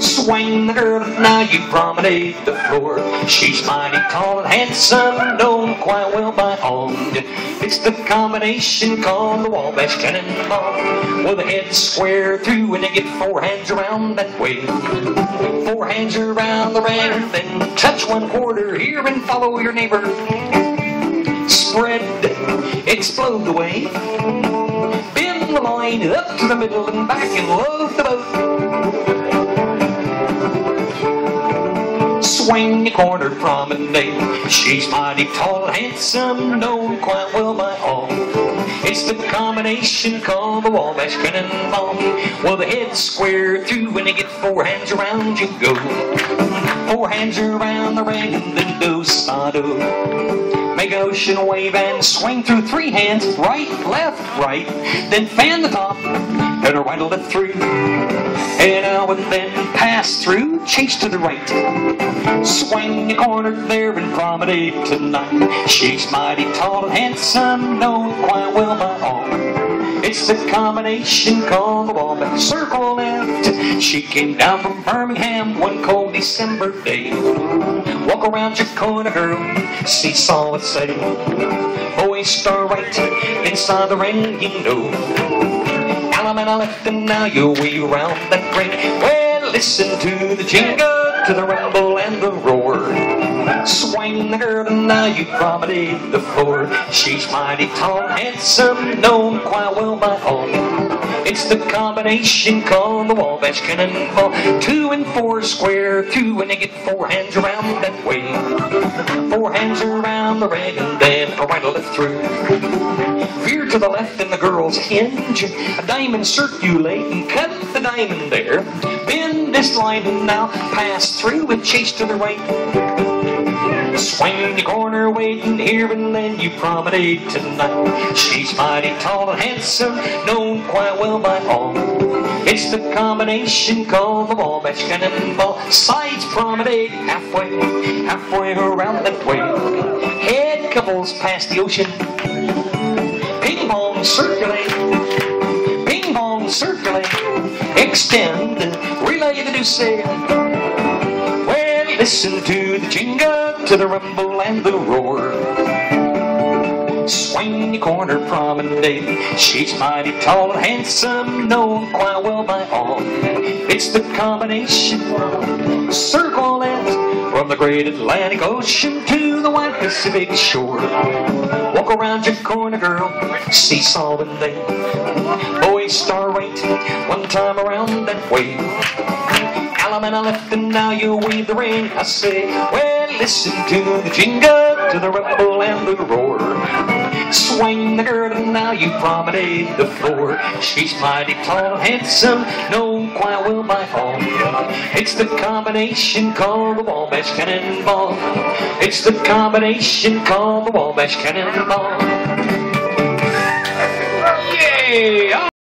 Swing the girl, now you promenade the floor. She's mighty tall and handsome, known quite well by all. It's the combination called the Wabash Cannonball. With a head square through and they get four hands around that way. Four hands around the ring, then touch one quarter here and follow your neighbor. Spread, explode the way. Bend the line up to the middle and back and load the boat. Swing the corner promenade. She's mighty tall, handsome, known quite well by all. It's the combination called the Wabash Cannonball. Well, the head's square through when they get four hands around you go. Four hands around the ring then do. Make an ocean wave and swing through three hands, right, left, right. Then fan the top and a right left through. And now and then pass through, chase to the right. Swing the corner there and promenade tonight. She's mighty tall and handsome, known quite well by all. It's the combination called the Wabash Circle left. She came down from Birmingham one cold December day. Walk around your corner, girl, seesaw would say. Boy, star right inside the ring, you know. Allemande left and now you wheel around that ring. Well, listen to the jingle, to the rumble and the roar. Swing the girl and now you promenade the floor. She's mighty tall, handsome, known quite well by all. It's the combination called the Wabash Cannonball. Two and four square, two and they get four hands around that way. Four hands around the ring and then a right left through. Veer to the left and the girl's hinge. A diamond circulate and cut the diamond there. Bend this line and now pass through and chase to the right. Swing the corner waiting here and then you promenade tonight. She's mighty tall and handsome, known quite well by all. It's the combination called the Wabash Cannonball. Sides promenade halfway, halfway around that way. Head couples past the ocean. Ping pong circulate, ping pong circulate. Extend, relay the new sail. Listen to the jingle, to the rumble and the roar. Swing the corner promenade. She's mighty tall and handsome, known quite well by all. It's the combination circle and from the great Atlantic Ocean to the wide Pacific shore. Walk around your corner, girl, seesaw and they. Boy, star right, one time around that way. Allemande left and now you weave the ring. I say, well, listen to the jingle, to the rumble and the roar. Swing the girl and now you promenade the floor. She's mighty tall, handsome, no quite well by all. It's the combination called the Wabash Cannonball. It's the combination called the Wabash Cannonball. Yay!